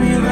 me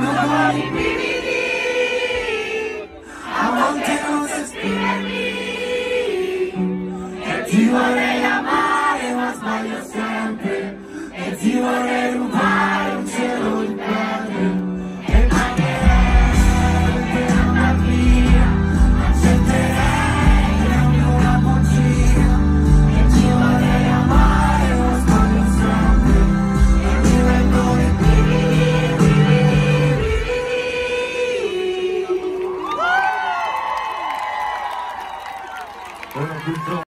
Nobody really. I want to know the spirit. E ti vorrei amare, ma sbaglio sempre. E you vorrei rubare. good job.